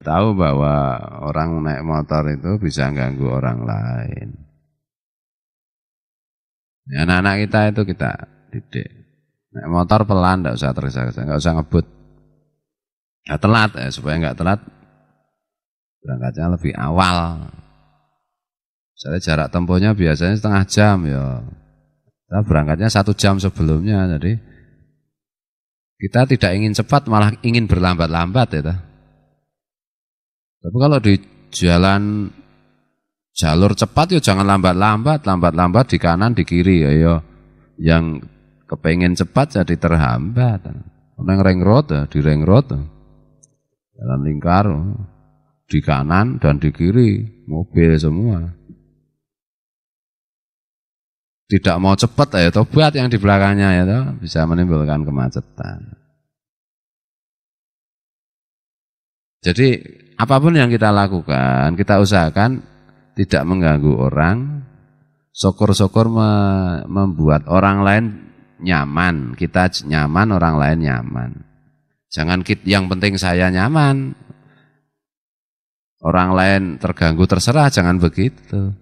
tahu bahwa orang naik motor itu bisa ganggu orang lain. Anak-anak kita itu kita didik. Naik motor pelan, tidak usah tergesa-gesa, nggak usah ngebut. Nggak telat, ya, supaya nggak telat, berangkatnya lebih awal. Saya jarak tempuhnya biasanya setengah jam ya. Kita berangkatnya satu jam sebelumnya, jadi kita tidak ingin cepat, malah ingin berlambat-lambat ya. Tapi kalau di jalan jalur cepat ya jangan lambat-lambat, lambat-lambat di kanan, di kiri ya. ya. Yang kepengen cepat jadi terhambat. Neng ring road ya, di ring road. Ya. Jalan lingkar di kanan dan di kiri mobil semua. Tidak mau cepat ya tobat yang di belakangnya ya toh, bisa menimbulkan kemacetan. Jadi apa pun yang kita lakukan, kita usahakan tidak mengganggu orang, syukur-syukur me membuat orang lain nyaman, kita nyaman, orang lain nyaman. Jangan kita, yang penting saya nyaman, orang lain terganggu terserah, jangan begitu.